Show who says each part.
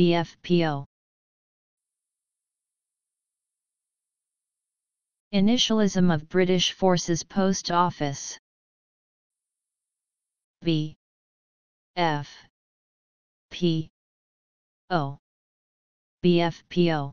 Speaker 1: BFPO Initialism of British Forces Post Office. B F P O. BFPO